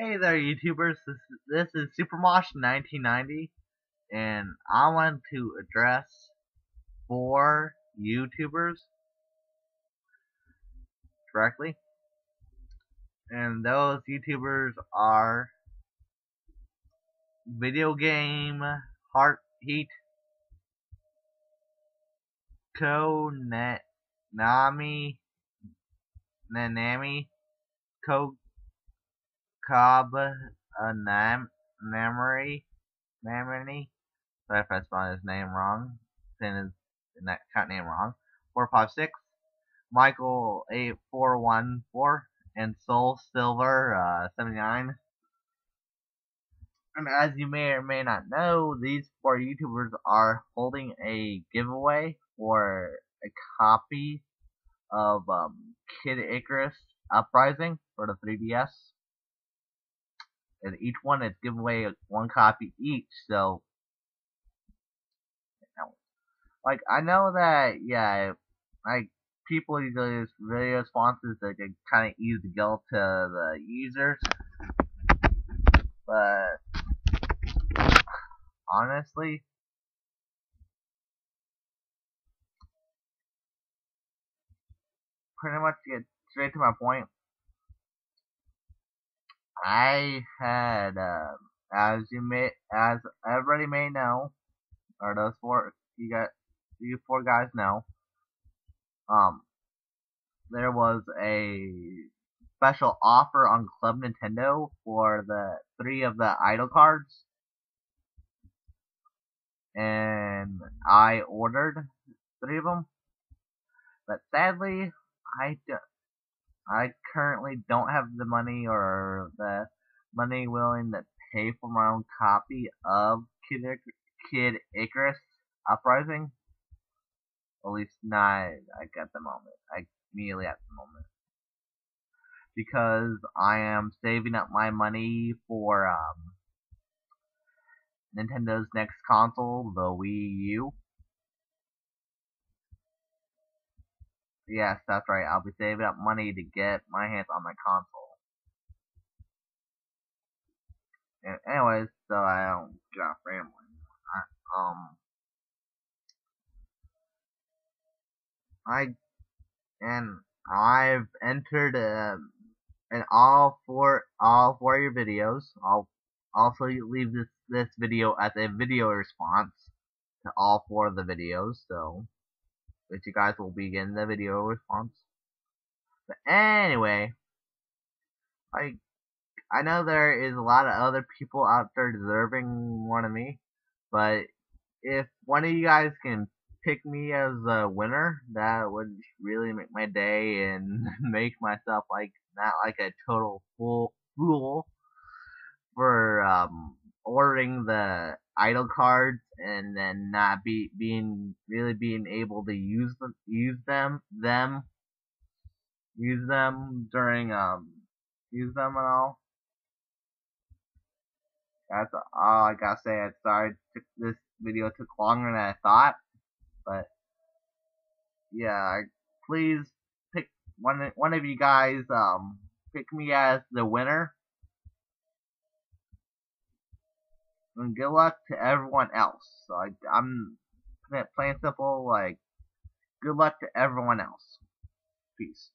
Hey there, YouTubers. This is, this is SuperMosh1990, and I want to address four YouTubers directly. And those YouTubers are Video Game Heart Heat, Konami, Nanami, Ko Cobb a Nam Memory Memory. Sorry if I spelled his name wrong. Saying his that account name wrong. Four five six. Michael eight four one four and Soul Silver uh, seventy nine. And as you may or may not know, these four YouTubers are holding a giveaway for a copy of um, Kid Icarus Uprising for the 3DS and each one is giving away one copy each. So, like I know that yeah, like people usually use video sponsors that can kind of ease the guilt to the users, but honestly. Pretty much get straight to my point. I had, uh, as you may, as everybody may know, or those four, you got, you four guys know, um, there was a special offer on Club Nintendo for the three of the idol cards, and I ordered three of them, but sadly, I I currently don't have the money or the money willing to pay for my own copy of Kid, Kid Icarus Uprising. At least not like at the moment. Like immediately at the moment. Because I am saving up my money for um, Nintendo's next console, the Wii U. Yes, that's right. I'll be saving up money to get my hands on my console. And anyways, so I don't get rambling. I, um, I and I've entered uh, in all four all four of your videos. I'll also leave this this video as a video response to all four of the videos. So which you guys will be getting the video response. But anyway, I I know there is a lot of other people out there deserving one of me, but if one of you guys can pick me as a winner, that would really make my day and make myself like not like a total fool fool for um ordering the idol cards and then not be being really being able to use them use them them use them during um use them and all. That's all I gotta say. I'm sorry this video took longer than I thought, but yeah, please pick one one of you guys um pick me as the winner and good luck to everyone else. Like I'm plain simple, like good luck to everyone else. Peace.